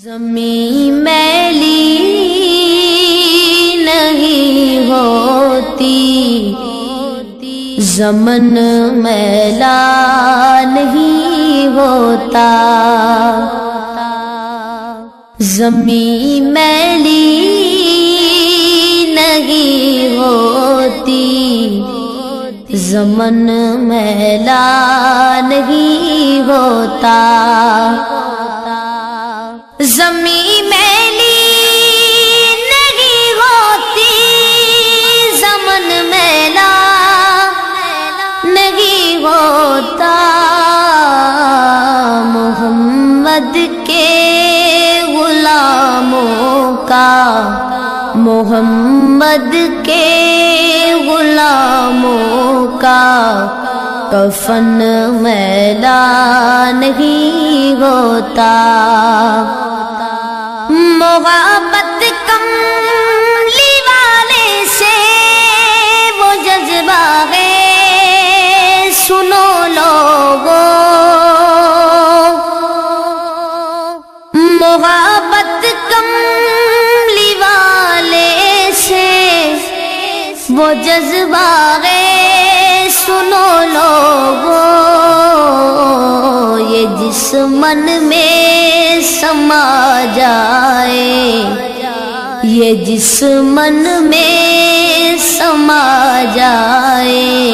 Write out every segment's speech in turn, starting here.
जमी मैली नहीं होती। जमन मैला नहीं होता। जमी मैली नहीं होती। जमन मैला नहीं होता। जमी मैली नहीं होती, जमन मैला नहीं होता। मोहम्मद के गुलामों का, मोहम्मद के गुलामों का कफन मैला नहीं होता। मोहब्बत कमली वाले से वो जज्बा है। सुनो लोगो, मोहब्बत कमली वाले से वो जज्बा है। सुनो लोगो, ये जिस मन में समा जाए। ये जिस मन में समा जाए।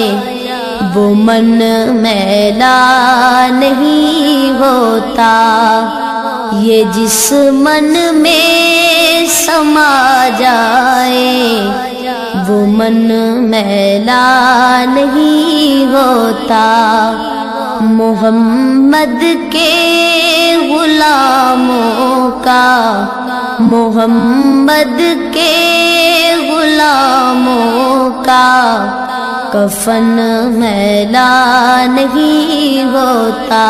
वो मन मैला नहीं होता। ये जिस मन में समा जाए। वो मन मैला नहीं होता। मोहम्मद के गुलामों का मोहम्मद के गुलामों का कफन मैला नहीं होता।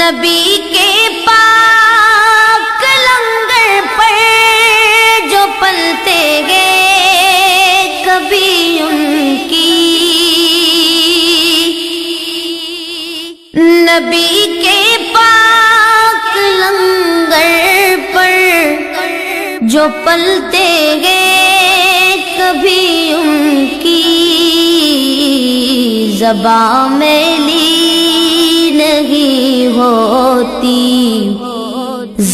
नबी के नबी के पाक लंगर पर जो पलते गए कभी उनकी जबा मेली नहीं होती।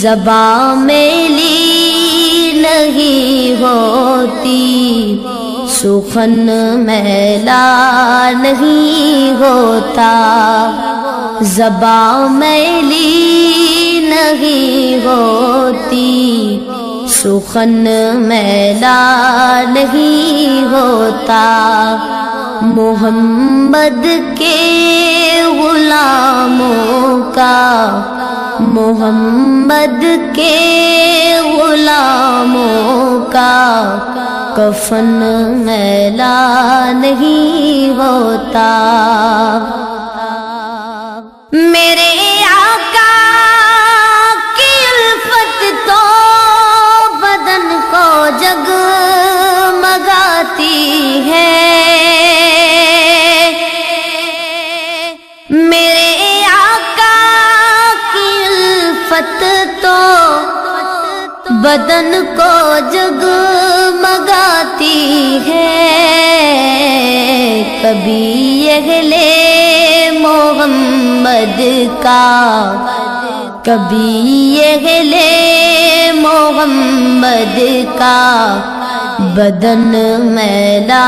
जबा मेली नहीं होती। सुखन मेला नहीं होता। जबा मैली नहीं होती, सुखन मैला नहीं होता। मोहम्मद के गुलामों का, मोहम्मद के गुलामों का, कफन मैला नहीं होता। मेरे आका की उल्फत तो बदन को जग मगाती है। मेरे आका की उल्फत तो बदन को जग मगाती है। कभी अगले मोहम्मद का। कभी अगले मोहम्मद का। बदन मैला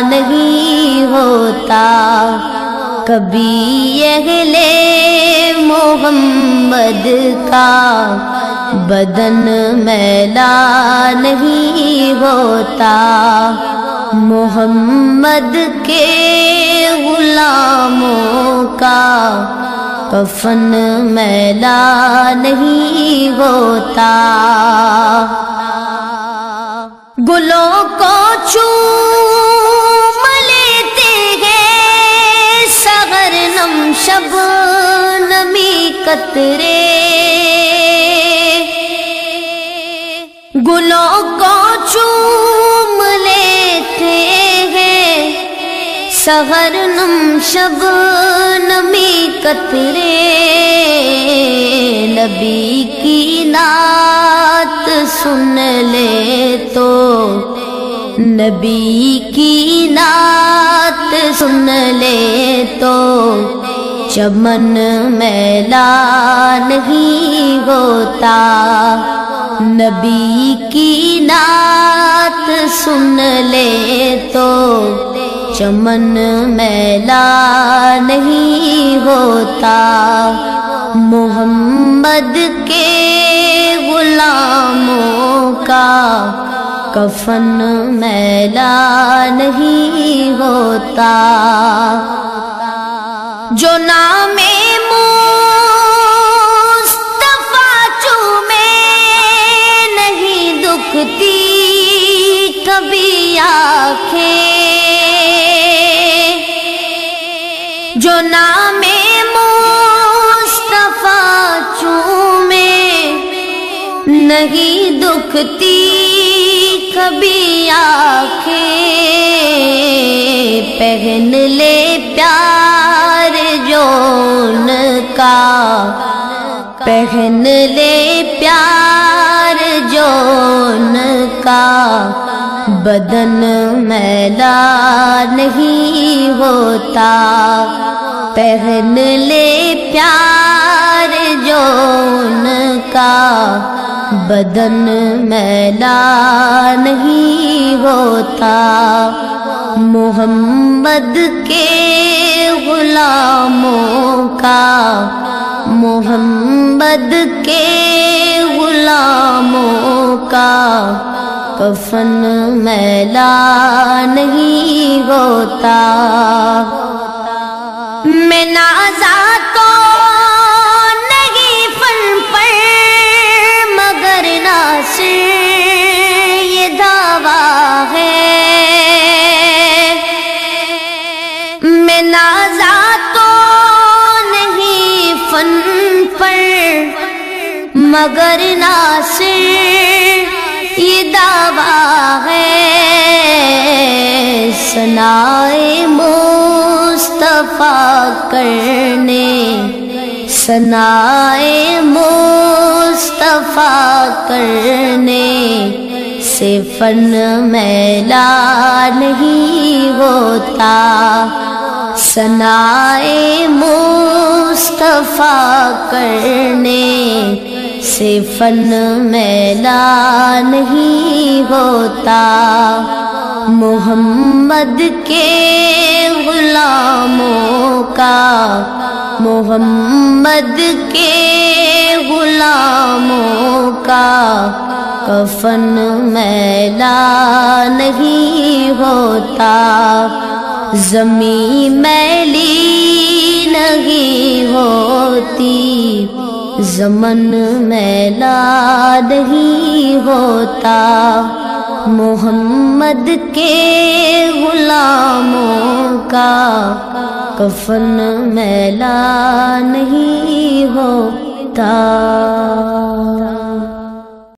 नहीं होता। कभी अगले मोहम्मद का। बदन मैला नहीं होता। मोहम्मद के गुलामों का कफन मैला नहीं होता। गुलों को चूम लेते हैं सगर नम शब नमी कतरे। गुलों को सहर नम शब नमी कतरे नबी की नात सुन ले तो नबी की नात सुन ले तो चमन मैला नहीं होता नबी की नात सुन ले तो चमन मैला नहीं होता। मोहम्मद के गुलामों का कफन मैला नहीं होता। जो नामे नहीं दुखती, कभी आँखें जो नामे मुस्तफ़ा चूमे, नहीं दुखती कभी आँखें। पहन ले प्यार जोन का पहन ले प्यार जोन का बदन मैला नहीं होता। पहन ले प्यार जोन का बदन मैला नहीं होता। मोहम्मद के गुलामों का। मोहम्मद के गुलामों का। कफन मैला नहीं होता। सनाए मुस्तफ़ा करने। सनाए मुस्तफ़ा करने से फन मैला नहीं होता। सनाए मुस्तफ़ा करने से फन मैला नहीं होता। मोहम्मद के गुलामों का, मोहम्मद के गुलामों का कफन मैला नहीं होता जमी मैली नहीं होती, जमन मैला नहीं होता। मोहम्मद के गुलामों का कफन मैला नहीं होता।